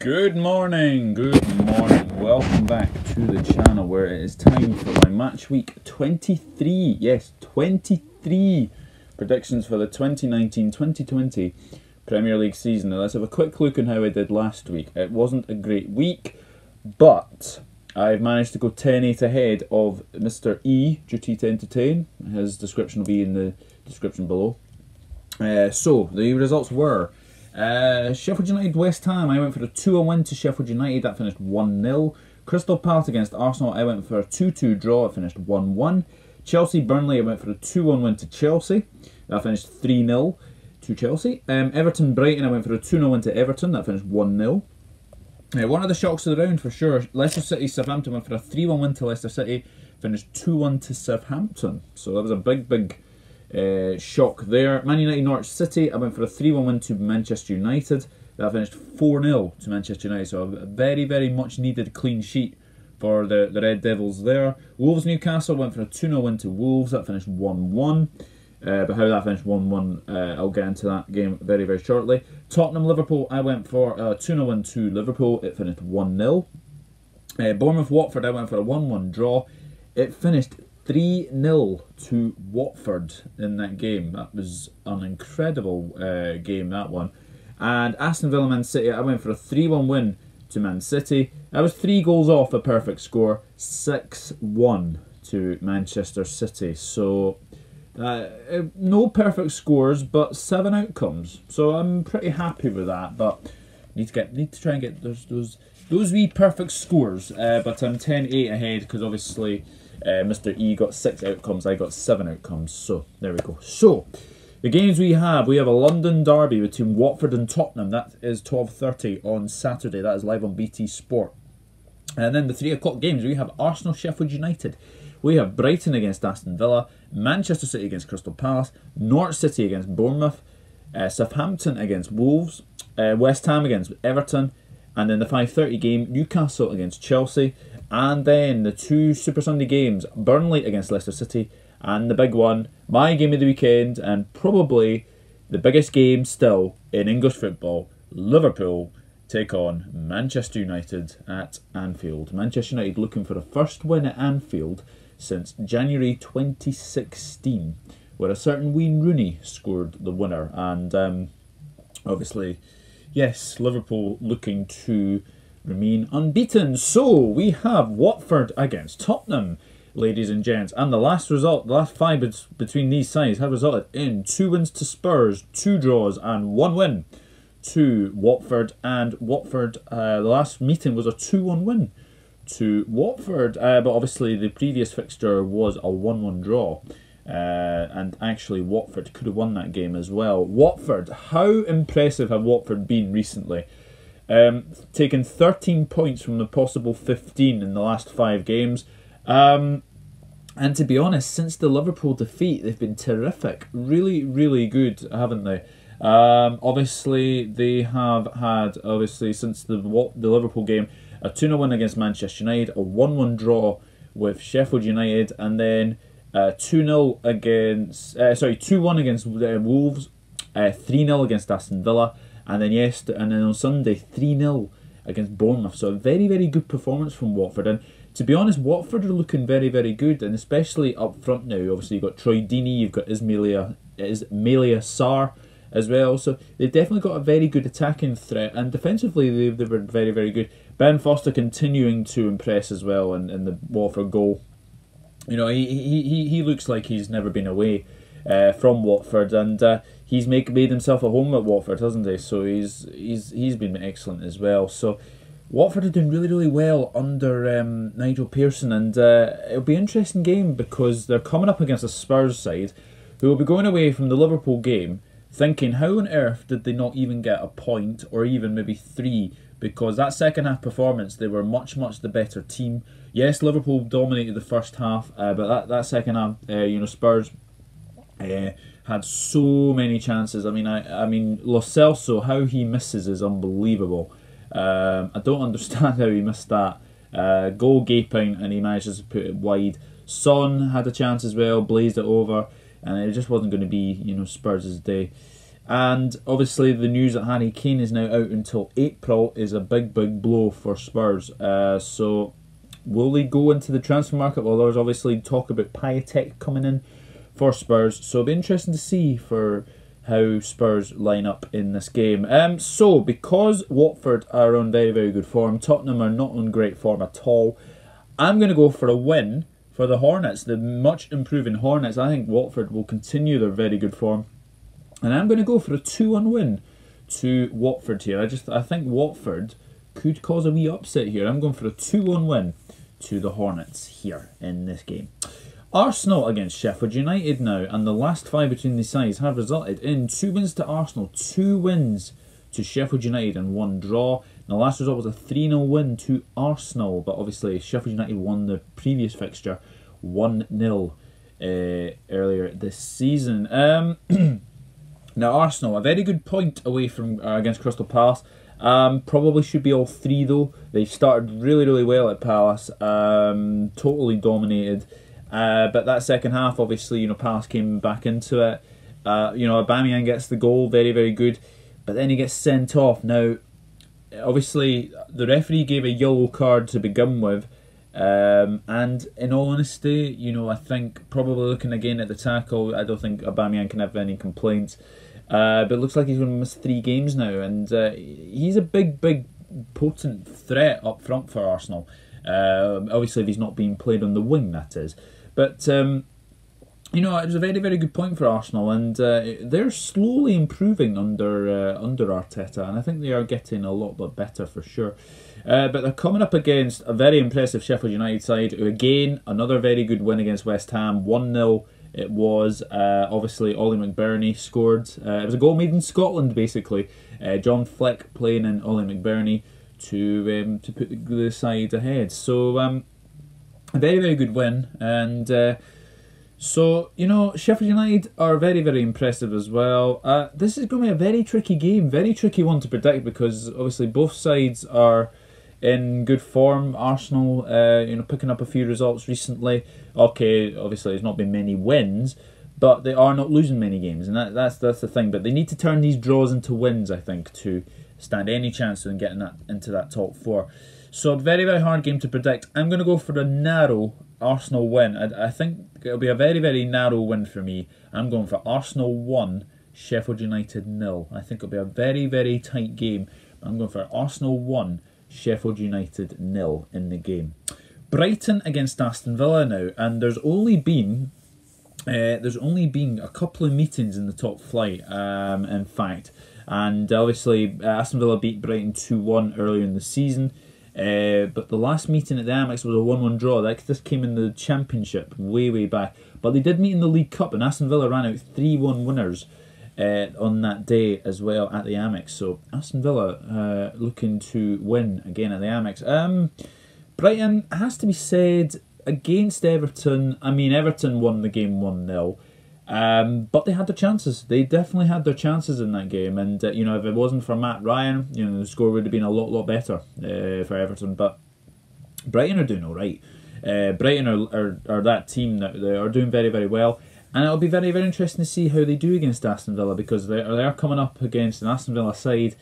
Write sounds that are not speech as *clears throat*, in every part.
Good morning, good morning. Welcome back to the channel where it is time for my match week 23. Yes, 23 predictions for the 2019-2020 Premier League season. Now let's have a quick look on how I did last week. It wasn't a great week, but I've managed to go 10-8 ahead of Mr. E, Duty to Entertain. His description will be in the description below. Uh, so, the results were uh, Sheffield United West Ham, I went for a 2 1 win to Sheffield United, that finished 1 0. Crystal Palace against Arsenal, I went for a 2 2 draw, it finished 1 1. Chelsea Burnley, I went for a 2 1 win to Chelsea, that finished 3 0 to Chelsea. Um, Everton Brighton, I went for a 2 0 win to Everton, that finished 1 0. Uh, one of the shocks of the round for sure. Leicester City Southampton went for a 3 1 win to Leicester City, finished 2 1 to Southampton. So that was a big, big uh, shock there. Man United Norwich City, I went for a 3 1 win to Manchester United. That finished 4 0 to Manchester United. So a very, very much needed clean sheet for the, the Red Devils there. Wolves Newcastle went for a 2 0 win to Wolves. That finished 1 1. Uh, but how that finished 1 1, uh, I'll get into that game very, very shortly. Tottenham Liverpool, I went for a 2 0 win to Liverpool. It finished 1 0. Uh, Bournemouth Watford, I went for a 1 1 draw. It finished 3 0 to Watford in that game. That was an incredible uh, game, that one. And Aston Villa Man City, I went for a 3 1 win to Man City. I was three goals off a perfect score, 6 1 to Manchester City. So, uh, no perfect scores, but seven outcomes. So I'm pretty happy with that. But need to get need to try and get those those those wee perfect scores. Uh, but I'm 10-8 ahead because obviously uh, Mr. E got six outcomes, I got seven outcomes. So there we go. So the games we have, we have a London derby between Watford and Tottenham. That is 12.30 on Saturday. That is live on BT Sport. And then the three o'clock games, we have Arsenal Sheffield United. We have Brighton against Aston Villa, Manchester City against Crystal Palace, Norwich City against Bournemouth, uh, Southampton against Wolves, uh, West Ham against Everton, and then the 5.30 game, Newcastle against Chelsea, and then the two Super Sunday games Burnley against Leicester City, and the big one, my game of the weekend, and probably the biggest game still in English football Liverpool take on Manchester United at Anfield. Manchester United looking for a first win at Anfield since January 2016, where a certain Wayne Rooney scored the winner. And um, obviously, yes, Liverpool looking to remain unbeaten. So we have Watford against Tottenham, ladies and gents. And the last result, the last five between these sides have resulted in two wins to Spurs, two draws, and one win to Watford. And Watford, uh, the last meeting was a 2 1 win to Watford. Uh, but obviously, the previous fixture was a 1 1 draw. Uh, and actually, Watford could have won that game as well. Watford, how impressive have Watford been recently? Um, taken 13 points from the possible 15 in the last five games. Um, and to be honest, since the Liverpool defeat, they've been terrific. Really, really good, haven't they? Um, obviously, they have had, obviously, since the the Liverpool game, a 2 0 win against Manchester United, a 1 1 draw with Sheffield United, and then 2 0 against, uh, sorry, 2 1 against uh, Wolves, uh, 3 0 against Aston Villa, and then yes, and then on Sunday, 3 0 against Bournemouth. So a very, very good performance from Watford. And to be honest, Watford are looking very, very good, and especially up front now. Obviously, you've got Troy Deeney, you've got Ismaila, Ismaila Sarr as well. So they've definitely got a very good attacking threat, and defensively they, they were very, very good. Ben Foster continuing to impress as well in, in the Watford goal. You know, he, he, he looks like he's never been away uh, from Watford, and uh, he's make, made himself a home at Watford, hasn't he? So he's he's he's been excellent as well. So Watford are doing really really well under um, Nigel Pearson, and uh, it'll be an interesting game because they're coming up against a Spurs side who will be going away from the Liverpool game thinking how on earth did they not even get a point or even maybe three because that second half performance they were much much the better team yes liverpool dominated the first half uh, but that, that second half uh, you know spurs uh, had so many chances. I mean, I, I mean, Lo Celso, how he misses is unbelievable. Um, I don't *laughs* understand how he missed that. Uh, goal gaping and he manages to put it wide. Son had a chance as well, blazed it over, and it just wasn't going to be, you know, Spurs' day. And obviously, the news that Harry Kane is now out until April is a big, big blow for Spurs. Uh, so, will they go into the transfer market? Well, there's obviously talk about Piatek coming in for Spurs. So, it'll be interesting to see for how Spurs line up in this game. Um, so, because Watford are on very, very good form, Tottenham are not on great form at all, I'm going to go for a win for the Hornets, the much improving Hornets. I think Watford will continue their very good form. And I'm going to go for a 2-1 win to Watford here. I just I think Watford could cause a wee upset here. I'm going for a 2-1 win to the Hornets here in this game. Arsenal against Sheffield United now, and the last five between these sides have resulted in two wins to Arsenal, two wins to Sheffield United, and one draw. And the last result was a 3 0 win to Arsenal, but obviously Sheffield United won the previous fixture 1 0 uh, earlier this season. Um, *clears throat* Now Arsenal, a very good point away from uh, against Crystal Palace. Um, probably should be all three though. They started really, really well at Palace. Um, totally dominated. Uh, but that second half, obviously, you know, Palace came back into it. Uh, you know, Aubameyang gets the goal, very, very good. But then he gets sent off. Now, obviously, the referee gave a yellow card to begin with. Um, and in all honesty, you know, I think probably looking again at the tackle, I don't think Aubameyang can have any complaints. Uh, but it looks like he's going to miss three games now, and uh, he's a big, big, potent threat up front for Arsenal. Uh, obviously, if he's not being played on the wing, that is. But um, you know, it was a very, very good point for Arsenal, and uh, they're slowly improving under uh, under Arteta, and I think they are getting a lot, lot better for sure. Uh, but they're coming up against a very impressive Sheffield United side, who again another very good win against West Ham, one 0 it was uh, obviously Ollie McBurnie scored. Uh, it was a goal made in Scotland, basically. Uh, John Fleck playing in Ollie McBurnie to um, to put the, side ahead. So um, very very good win, and uh, so you know Sheffield United are very very impressive as well. Uh, this is going to be a very tricky game, very tricky one to predict because obviously both sides are in good form. Arsenal, uh, you know, picking up a few results recently. Okay, obviously, there's not been many wins, but they are not losing many games, and that, that's that's the thing. But they need to turn these draws into wins, I think, to stand any chance of getting that into that top four. So very very hard game to predict. I'm going to go for a narrow Arsenal win. I, I think it'll be a very very narrow win for me. I'm going for Arsenal one, Sheffield United nil. I think it'll be a very very tight game. I'm going for Arsenal one. Sheffield United nil in the game. Brighton against Aston Villa now, and there's only been uh, there's only been a couple of meetings in the top flight, um, in fact, and obviously uh, Aston Villa beat Brighton two one earlier in the season. Uh, but the last meeting at the Amex was a 1 1 draw. That, this came in the Championship way, way back. But they did meet in the League Cup, and Aston Villa ran out 3 1 winners uh, on that day as well at the Amex. So Aston Villa uh, looking to win again at the Amex. Um, Brighton has to be said against Everton. I mean, Everton won the game one 0 um, but they had their chances. They definitely had their chances in that game. And uh, you know, if it wasn't for Mat Ryan, you know, the score would have been a lot, lot better uh, for Everton. But Brighton are doing all right. Uh, Brighton are, are, are that team that they are doing very, very well. And it'll be very, very interesting to see how they do against Aston Villa because they are, they are coming up against an Aston Villa side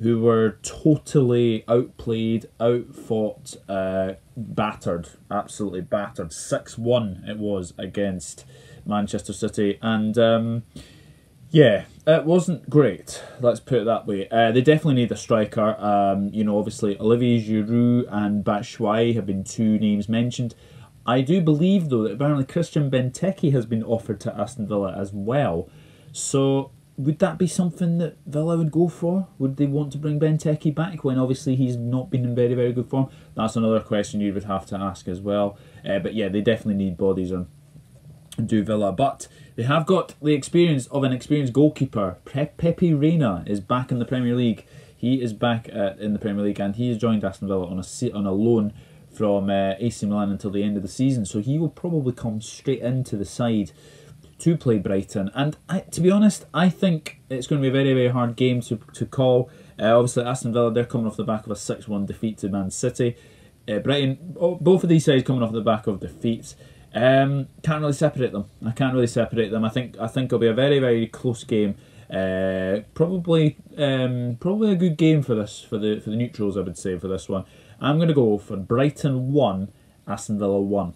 who were totally outplayed, outfought, uh, battered, absolutely battered. 6 1 it was against Manchester City. And um, yeah, it wasn't great, let's put it that way. Uh, they definitely need a striker. Um, you know, obviously, Olivier Giroud and Batshuayi have been two names mentioned. I do believe, though, that apparently Christian Benteke has been offered to Aston Villa as well. So, would that be something that Villa would go for? Would they want to bring Benteke back when obviously he's not been in very, very good form? That's another question you would have to ask as well. Uh, but yeah, they definitely need bodies on do Villa. But they have got the experience of an experienced goalkeeper. Pepe Reina is back in the Premier League. He is back uh, in the Premier League and he has joined Aston Villa on a on a loan from uh, AC Milan until the end of the season. So he will probably come straight into the side to play Brighton. And I, to be honest, I think it's going to be a very, very hard game to, to call. Uh, obviously, Aston Villa, they're coming off the back of a 6 1 defeat to Man City. Uh, Brighton, oh, both of these sides coming off the back of defeats. Um, can't really separate them. I can't really separate them. I think I think it'll be a very, very close game. Uh, probably, um, probably a good game for this for the for the neutrals. I would say for this one. I'm going to go for Brighton one, Aston Villa one.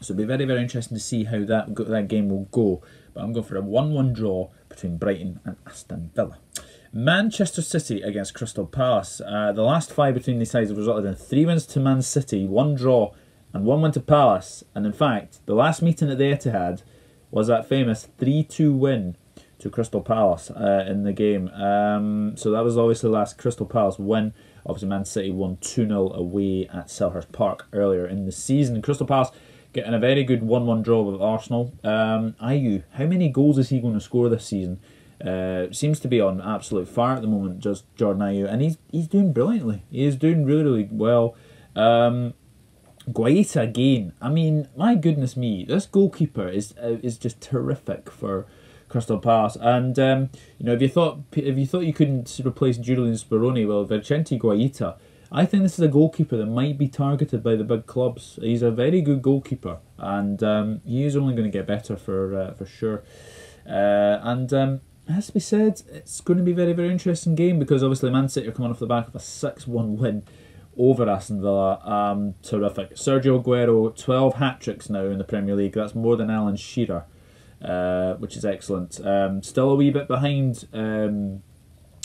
So it'll be very very interesting to see how that that game will go. But I'm going for a one-one draw between Brighton and Aston Villa. Manchester City against Crystal Palace. Uh, the last five between these sides have resulted in three wins to Man City, one draw, and one went to Palace. And in fact, the last meeting at the Etihad was that famous 3 2 win to Crystal Palace uh, in the game. Um, so that was obviously the last Crystal Palace win. Obviously, Man City won 2 0 away at Selhurst Park earlier in the season. Crystal Palace getting a very good 1 1 draw with Arsenal. Um, Ayew, how many goals is he going to score this season? Uh, seems to be on absolute fire at the moment, just Jordan Ayew, and he's he's doing brilliantly. He is doing really really well. Um, Guaita again. I mean, my goodness me, this goalkeeper is uh, is just terrific for Crystal Palace. And um, you know, if you thought if you thought you couldn't replace Julian Speroni, well, Vicente Guaita. I think this is a goalkeeper that might be targeted by the big clubs. He's a very good goalkeeper, and um, he is only going to get better for uh, for sure. Uh, and um, has to be said, it's going to be a very, very interesting game because obviously Man City are coming off the back of a 6 1 win over Aston Villa. Um, terrific. Sergio Aguero, 12 hat tricks now in the Premier League. That's more than Alan Shearer, uh, which is excellent. Um, still a wee bit behind um,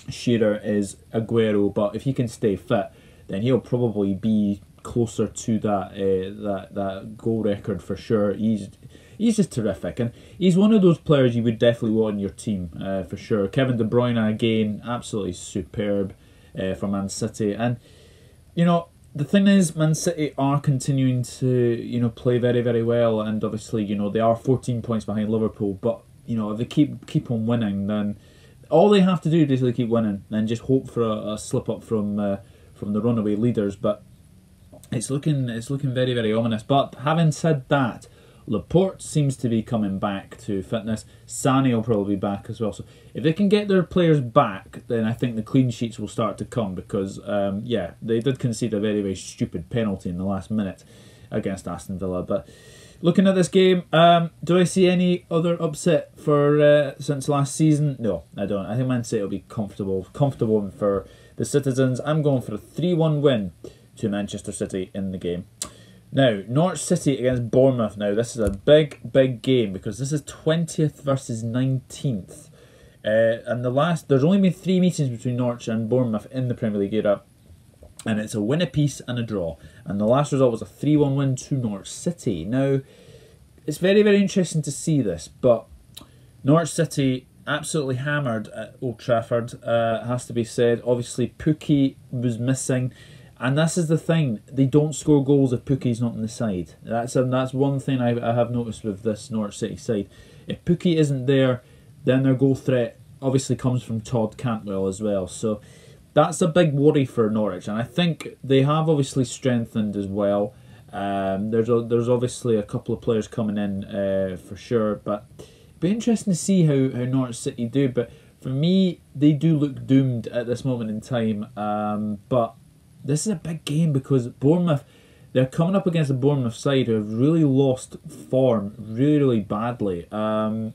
Shearer is Aguero, but if he can stay fit, then he'll probably be closer to that uh, that that goal record for sure. He's he's just terrific, and he's one of those players you would definitely want in your team uh, for sure. Kevin De Bruyne again, absolutely superb uh, for Man City, and you know the thing is, Man City are continuing to you know play very very well, and obviously you know they are 14 points behind Liverpool, but you know if they keep keep on winning, then all they have to do is to keep winning and just hope for a, a slip up from uh, from the runaway leaders, but. It's looking it's looking very very ominous. But having said that, Laporte seems to be coming back to fitness. Sané will probably be back as well. So if they can get their players back, then I think the clean sheets will start to come because, um, yeah, they did concede a very, very stupid penalty in the last minute against Aston Villa. But looking at this game, um, do I see any other upset for uh, since last season? No, I don't. I think Man City will be comfortable, comfortable for the citizens. I'm going for a 3-1 win to Manchester City in the game. Now, Norwich City against Bournemouth. Now, this is a big, big game because this is 20th versus 19th. Uh, and the last, there's only been three meetings between Norwich and Bournemouth in the Premier League era. And it's a win apiece and a draw. And the last result was a 3 1 win to Norwich City. Now, it's very, very interesting to see this, but Norwich City absolutely hammered at Old Trafford, uh, has to be said. Obviously, Pukki was missing. And this is the thing: they don't score goals if Pukki's not on the side. That's a, that's one thing I, I have noticed with this Norwich City side. If Pukki isn't there, then their goal threat obviously comes from Todd Cantwell as well. So that's a big worry for Norwich, and I think they have obviously strengthened as well. Um, there's a, there's obviously a couple of players coming in uh, for sure, but it'd be interesting to see how, how Norwich City do. But for me, they do look doomed at this moment in time. Um, but this is a big game because Bournemouth, they're coming up against a Bournemouth side who have really lost form really, really badly. Um,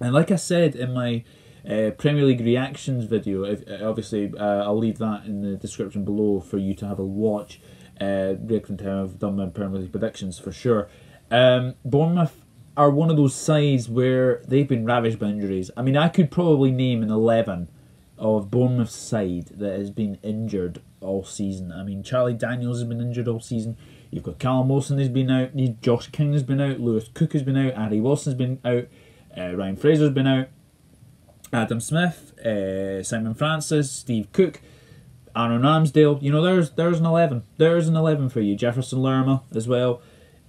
and like I said in my uh, Premier League reactions video, if, uh, obviously uh, I'll leave that in the description below for you to have a watch. Uh, time I've done my Premier League predictions for sure. Um, Bournemouth are one of those sides where they've been ravaged by injuries. I mean, I could probably name an 11 of Bournemouth's side that has been injured all season. I mean, Charlie Daniels has been injured all season. You've got Callum Wilson has been out. Josh King has been out. Lewis Cook has been out. Harry Wilson's been out. Uh, Ryan Fraser's been out. Adam Smith, uh, Simon Francis, Steve Cook, Aaron Ramsdale. You know, there's there's an eleven. There's an eleven for you. Jefferson Lerma as well.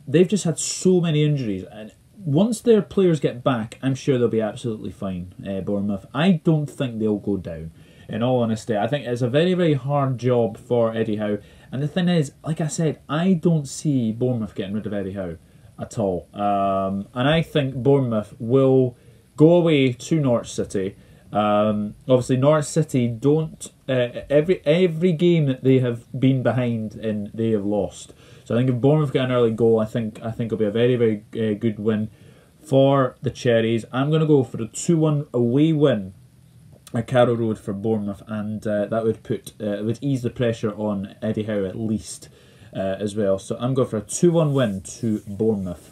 They've just had so many injuries, and once their players get back, I'm sure they'll be absolutely fine. Uh, Bournemouth. I don't think they'll go down in all honesty. I think it's a very, very hard job for Eddie Howe. And the thing is, like I said, I don't see Bournemouth getting rid of Eddie Howe at all. Um, and I think Bournemouth will go away to Norwich City. Um, obviously, Norwich City don't uh, every every game that they have been behind in, they have lost. So I think if Bournemouth get an early goal, I think I think it'll be a very very uh, good win for the Cherries. I'm going to go for a 2 1 away win at Carrow Road for Bournemouth, and uh, that would put uh, would ease the pressure on Eddie Howe at least uh, as well. So I'm going for a 2 1 win to Bournemouth.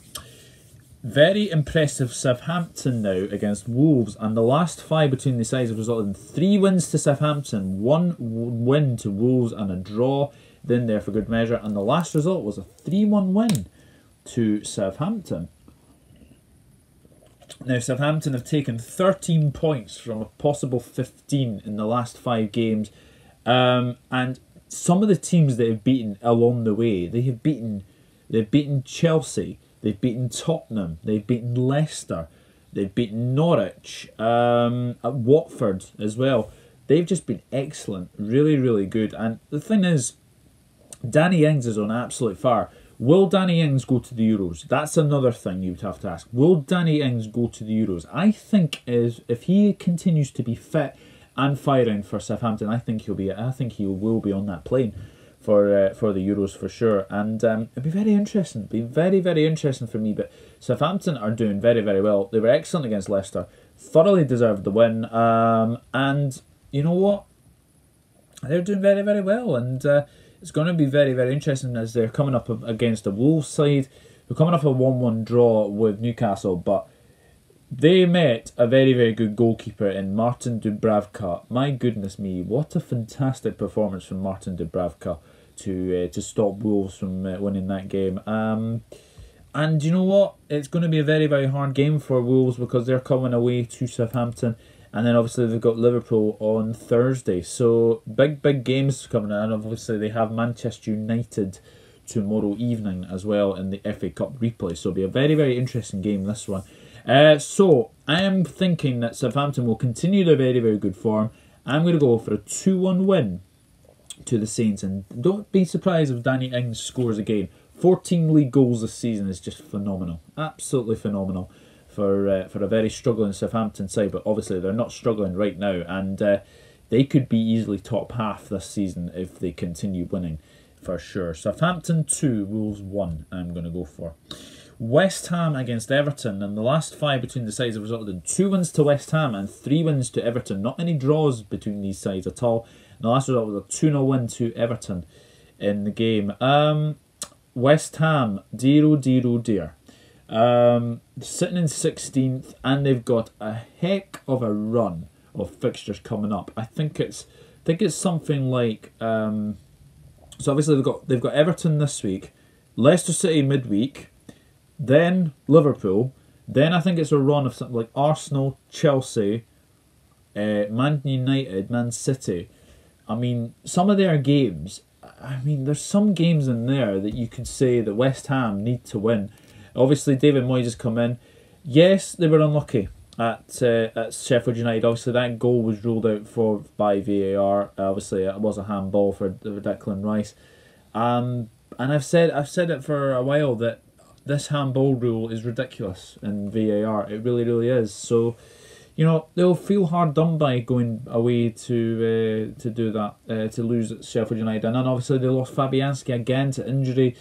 Very impressive Southampton now against Wolves, and the last five between the sides have resulted in three wins to Southampton, one win to Wolves, and a draw. Then there for good measure, and the last result was a 3 1 win to Southampton. Now, Southampton have taken 13 points from a possible 15 in the last five games. Um, and some of the teams that have beaten along the way, they have beaten, they've beaten Chelsea, they've beaten Tottenham, they've beaten Leicester, they've beaten Norwich, um, at Watford as well. They've just been excellent, really, really good. And the thing is, Danny Ings is on absolute fire. Will Danny Ings go to the Euros? That's another thing you would have to ask. Will Danny Ings go to the Euros? I think is if he continues to be fit and firing for Southampton, I think he'll be. I think he will be on that plane for uh, for the Euros for sure. And um, it'd be very interesting. It'd be very very interesting for me. But Southampton are doing very very well. They were excellent against Leicester. Thoroughly deserved the win. Um, and you know what? They're doing very very well. And uh, it's going to be very, very interesting as they're coming up against the Wolves side. They're coming off a 1 1 draw with Newcastle, but they met a very, very good goalkeeper in Martin Dubravka. My goodness me, what a fantastic performance from Martin Dubravka to uh, to stop Wolves from uh, winning that game. Um, and you know what? It's going to be a very, very hard game for Wolves because they're coming away to Southampton and then obviously they've got Liverpool on Thursday. So big, big games coming in. And obviously they have Manchester United tomorrow evening as well in the FA Cup replay. So it'll be a very, very interesting game, this one. Uh, so I am thinking that Southampton will continue their very, very good form. I'm going to go for a 2 1 win to the Saints. And don't be surprised if Danny Ings scores again. 14 league goals this season is just phenomenal. Absolutely phenomenal for uh, for a very struggling Southampton side, but obviously they're not struggling right now, and uh, they could be easily top half this season if they continue winning, for sure. Southampton two, Wolves one. I'm going to go for. West Ham against Everton, and the last five between the sides have resulted in two wins to West Ham and three wins to Everton. Not many draws between these sides at all. And the last result was a 2 0 win to Everton in the game. Um, West Ham, dear oh dear oh dear. Um, sitting in 16th, and they've got a heck of a run of fixtures coming up. I think it's I think it's something like um, so. Obviously, they've got they've got Everton this week, Leicester City midweek, then Liverpool. Then I think it's a run of something like Arsenal, Chelsea, uh, Man United, Man City. I mean, some of their games. I mean, there's some games in there that you could say that West Ham need to win. Obviously, David Moyes has come in. Yes, they were unlucky at uh, at Sheffield United. Obviously, that goal was ruled out for by VAR. Obviously, it was a handball for, Declan Rice. Um, and I've said I've said it for a while that this handball rule is ridiculous in VAR. It really, really is. So, you know, they'll feel hard done by going away to uh, to do that uh, to lose at Sheffield United. And then obviously they lost Fabianski again to injury.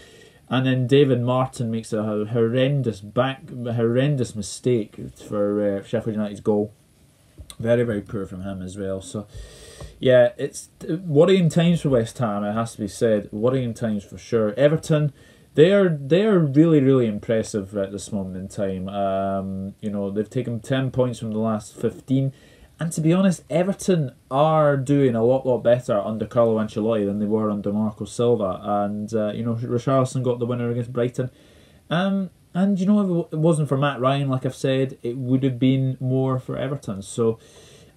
And then David Martin makes a horrendous back, horrendous mistake for uh, Sheffield United's goal. Very, very poor from him as well. So, yeah, it's worrying times for West Ham. It has to be said, worrying times for sure. Everton, they are they are really, really impressive at this moment in time. Um, you know, they've taken ten points from the last fifteen. And to be honest, Everton are doing a lot, lot better under Carlo Ancelotti than they were under Marco Silva. And, uh, you know, Richarlison got the winner against Brighton. Um, and, you know, if it wasn't for Mat Ryan, like I've said, it would have been more for Everton. So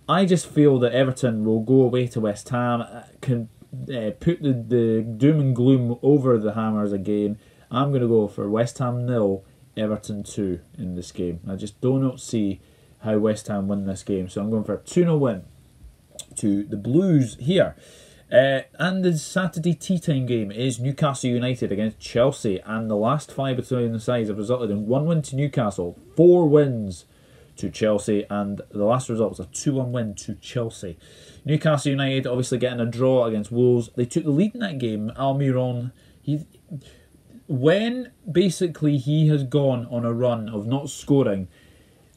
I just feel that Everton will go away to West Ham, uh, can uh, put the, the doom and gloom over the Hammers again. I'm going to go for West Ham nil, Everton 2 in this game. I just do not see how West Ham win this game. So I'm going for a 2 0 win to the Blues here. Uh, and the Saturday tea time game is Newcastle United against Chelsea. And the last five between the sides have resulted in one win to Newcastle, four wins to Chelsea, and the last result was a 2 1 win to Chelsea. Newcastle United obviously getting a draw against Wolves. They took the lead in that game. Almiron, he when basically he has gone on a run of not scoring,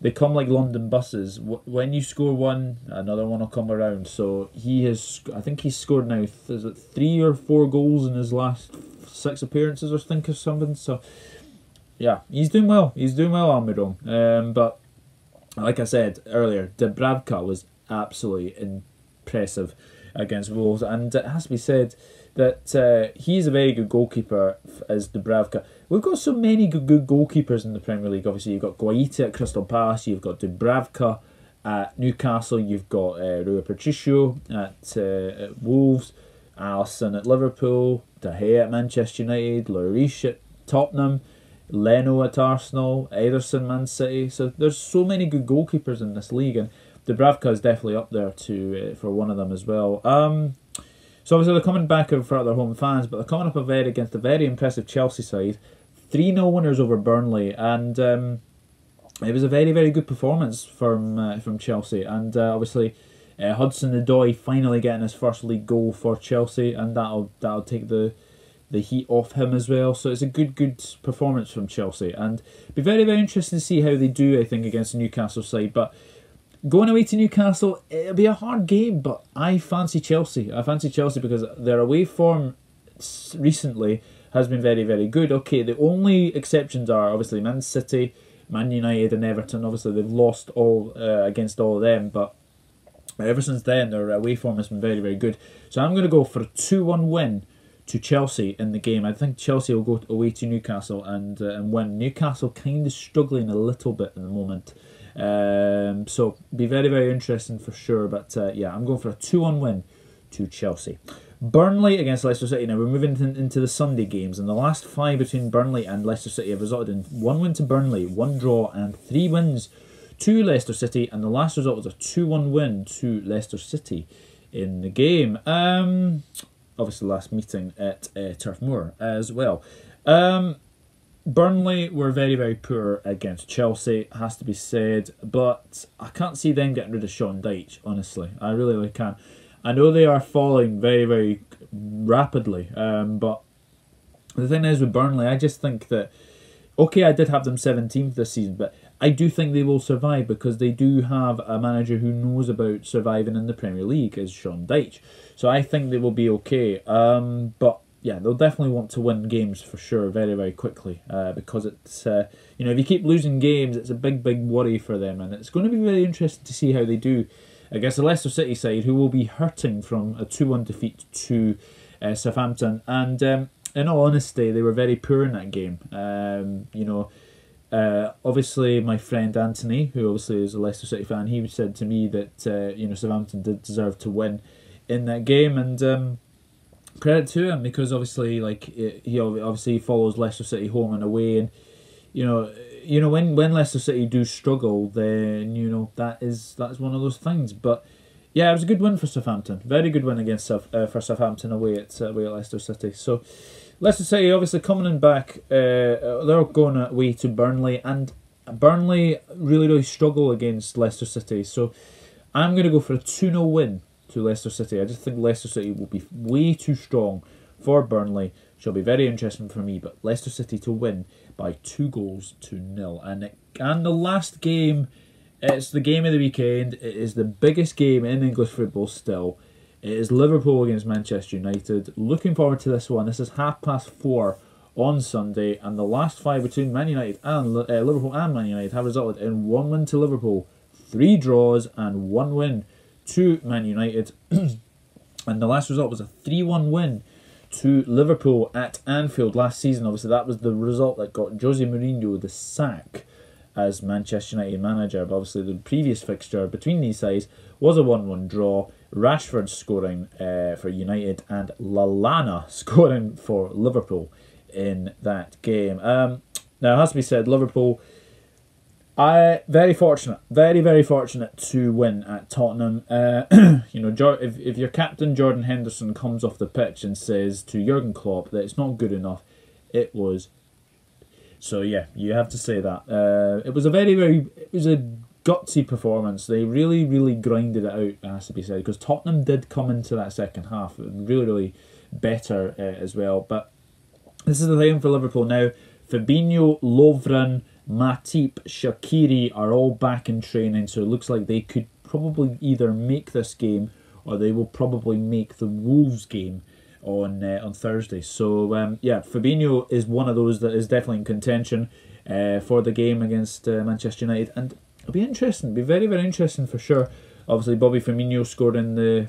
they come like London buses. When you score one, another one will come around. So he has, I think he's scored now. Is it three or four goals in his last six appearances, or think of something? So yeah, he's doing well. He's doing well, Almiron. Um, but like I said earlier, Dubravka was absolutely impressive against Wolves, and it has to be said that uh, he's a very good goalkeeper as Dubravka. We've got so many good, good goalkeepers in the Premier League. Obviously, you've got Guaita at Crystal Palace, you've got Dubravka at Newcastle, you've got uh, Rui Patricio at, uh, at Wolves, Alisson at Liverpool, De Gea at Manchester United, Lloris at Tottenham. Leno at Arsenal, Ederson Man City. So there's so many good goalkeepers in this league, and Dubravka is definitely up there to uh, for one of them as well. Um, so obviously they're coming back in front of their home fans, but they're coming up a very against a very impressive Chelsea side. 3 0 winners over Burnley, and um, it was a very, very good performance from uh, from Chelsea. And uh, obviously, uh, Hudson Odoi finally getting his first league goal for Chelsea, and that'll that'll take the the heat off him as well. So it's a good, good performance from Chelsea, and be very, very interesting to see how they do. I think against the Newcastle side, but going away to Newcastle, it'll be a hard game. But I fancy Chelsea. I fancy Chelsea because their away form recently has been very, very good. Okay, the only exceptions are obviously Man City, Man United, and Everton. Obviously, they've lost all uh, against all of them, but ever since then, their away form has been very, very good. So I'm going to go for a two-one win to Chelsea in the game. I think Chelsea will go away to Newcastle and uh, and win. Newcastle kind of struggling a little bit at the moment. Um, so be very very interesting for sure. But uh, yeah, I'm going for a two-one win to Chelsea. Burnley against Leicester City. Now we're moving into, into the Sunday games, and the last five between Burnley and Leicester City have resulted in one win to Burnley, one draw, and three wins to Leicester City. And the last result was a two-one win to Leicester City in the game. Um, obviously last meeting at uh, Turf Moor as well. Um, Burnley were very, very poor against Chelsea, has to be said, but I can't see them getting rid of Sean Dyche, honestly. I really, really can. I know they are falling very, very rapidly, um, but the thing is with Burnley, I just think that, okay, I did have them 17th this season, but I do think they will survive because they do have a manager who knows about surviving in the Premier League, is Sean Dyche. So I think they will be okay. Um, but yeah, they'll definitely want to win games for sure, very very quickly, uh, because it's uh, you know if you keep losing games, it's a big big worry for them, and it's going to be very interesting to see how they do against the Leicester City side, who will be hurting from a two one defeat to uh, Southampton, and um, in all honesty, they were very poor in that game. Um, you know uh, obviously, my friend Anthony, who obviously is a Leicester City fan, he said to me that uh, you know Southampton did deserve to win in that game, and um, credit to him because obviously, like he obviously follows Leicester City home and away, and you know, you know when when Leicester City do struggle, then you know that is that's one of those things. But yeah, it was a good win for Southampton, very good win against uh, for Southampton away at away at Leicester City. So. Leicester City obviously coming in back. Uh, they're going away to Burnley, and Burnley really really struggle against Leicester City. So I'm going to go for a 2 0 win to Leicester City. I just think Leicester City will be way too strong for Burnley. Shall be very interesting for me, but Leicester City to win by two goals to nil. And it, and the last game, it's the game of the weekend. It is the biggest game in English football still. It is Liverpool against Manchester United. Looking forward to this one. This is half past four on Sunday, and the last five between Man United and uh, Liverpool and Man United have resulted in one win to Liverpool, three draws, and one win to Man United. *clears throat* and the last result was a 3 1 win to Liverpool at Anfield last season. Obviously, that was the result that got Jose Mourinho the sack as Manchester United manager. But obviously, the previous fixture between these sides was a 1 1 draw. Rashford scoring uh, for United and Lallana *laughs* scoring for Liverpool in that game. Um, now, it has to be said, Liverpool, I very fortunate, very very fortunate to win at Tottenham. Uh, *clears throat* you know, if if your captain Jordan Henderson comes off the pitch and says to Jurgen Klopp that it's not good enough, it was. So yeah, you have to say that. Uh, it was a very very it was a gutsy performance. They really, really grinded it out, it has to be said, because Tottenham did come into that second half really, really better uh, as well. But This is the thing for Liverpool now. Fabinho, Lovren, Matip, Shaqiri are all back in training, so it looks like they could probably either make this game or they will probably make the Wolves game on uh, on Thursday. So um, yeah, Fabinho is one of those that is definitely in contention uh, for the game against uh, Manchester United, and it'll be interesting. It'll be very very interesting for sure. Obviously, Bobby Firmino scored in the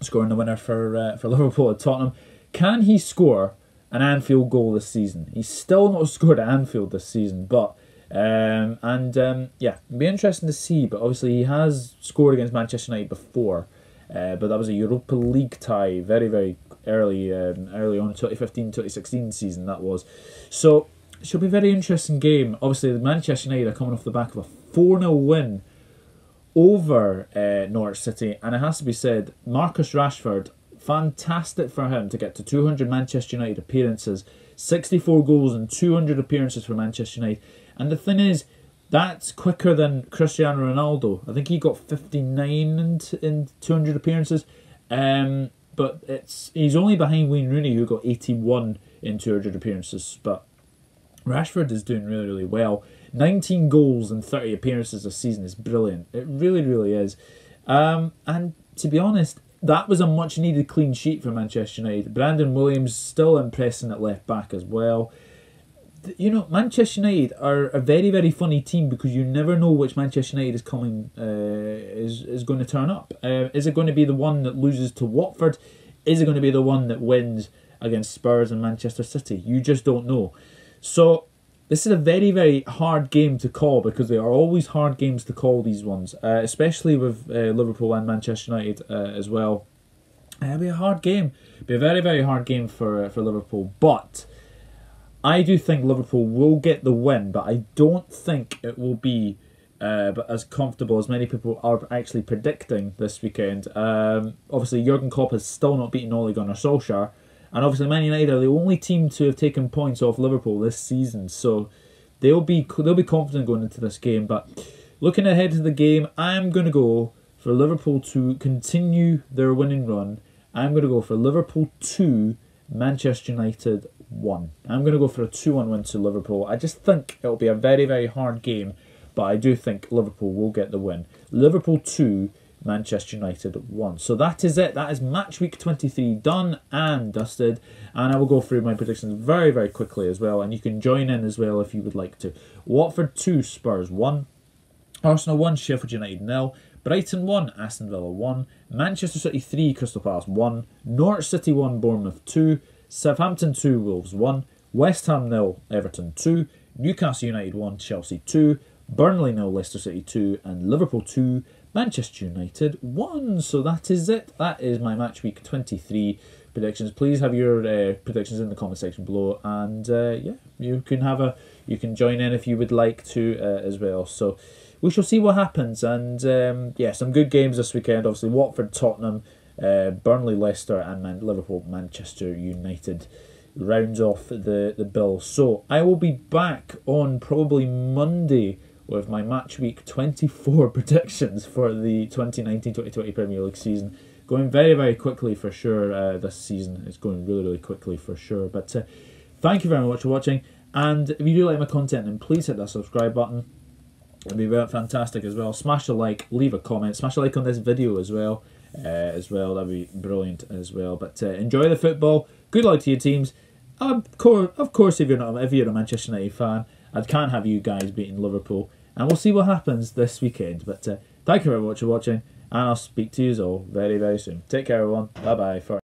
scoring the winner for uh, for *laughs* Liverpool at Tottenham. Can he score an Anfield goal this season? He's still not scored at Anfield this season, but. Um, and um, yeah, be interesting to see. But obviously, he has scored against Manchester United before, uh, but that was a Europa League tie, very very early um, early on 2015-2016 season that was. So it should be a very interesting game. Obviously, the Manchester United are coming off the back of a 4 0 win over uh, Norwich City, and it has to be said, Marcus Rashford, fantastic for him to get to 200 Manchester United appearances, 64 goals and 200 appearances for Manchester United. And the thing is, that's quicker than Cristiano Ronaldo. I think he got 59 in, in 200 appearances. Um, but it's he's only behind Wayne Rooney, who got 81 in 200 appearances. But Rashford is doing really, really well. 19 goals and 30 appearances this season is brilliant. It really, really is. Um, and to be honest, that was a much needed clean sheet for Manchester United. Brandon Williams still impressing at left back as well. You know, Manchester United are a very, very funny team because you never know which Manchester United is coming, uh, is is going to turn up. Uh, is it going to be the one that loses to Watford? Is it going to be the one that wins against Spurs and Manchester City? You just don't know. So this is a very, very hard game to call because they are always hard games to call, these ones, uh, especially with uh, Liverpool and Manchester United uh, as well. It'll be a hard game. It'll be a very, very hard game for, uh, for Liverpool. But I do think Liverpool will get the win, but I don't think it will be uh, but as comfortable as many people are actually predicting this weekend. Um, obviously, Jurgen Klopp has still not beaten Ole Gunnar Solskjaer. And obviously, Man United are the only team to have taken points off Liverpool this season, so they'll be they'll be confident going into this game. But looking ahead to the game, I'm going to go for Liverpool to continue their winning run. I'm going to go for Liverpool two, Manchester United one. I'm going to go for a two-one win to Liverpool. I just think it'll be a very very hard game, but I do think Liverpool will get the win. Liverpool two. Manchester United won. So that is it. That is match week 23 done and dusted. And I will go through my predictions very, very quickly as well. And you can join in as well if you would like to. Watford 2, Spurs 1. Arsenal 1, Sheffield United 0. Brighton 1, Aston Villa 1. Manchester City 3, Crystal Palace 1. Norwich City 1, Bournemouth 2. Southampton 2, Wolves 1. West Ham 0, Everton 2. Newcastle United 1, Chelsea 2. Burnley 0, Leicester City 2. And Liverpool 2, Manchester United won. So that is it. That is my match week 23 predictions. Please have your uh, predictions in the comment section below, and uh, yeah, you can have a you can join in if you would like to uh, as well. So we shall see what happens. And um, yeah, some good games this weekend. Obviously, Watford, Tottenham, uh, Burnley, Leicester, and Man- Liverpool, Manchester United rounds off the the bill. So I will be back on probably Monday with my match week 24 *laughs* predictions for the 2019-2020 Premier League season. Going very, very quickly for sure uh, this season. It's going really, really quickly for sure. But uh, thank you very much for watching. And if you do like my content, then please hit that subscribe button. It'd be fantastic as well. Smash a like, leave a comment, smash a like on this video as well. Uh, as well, that'd be brilliant as well. But uh, enjoy the football. Good luck to your teams. Of course, of course, if you're not, if you're a Manchester United fan, I can't have you guys beating Liverpool and we'll see what happens this weekend. But uh, thank you very much for watching, and I'll speak to you all very, very soon. Take care, everyone. Bye bye.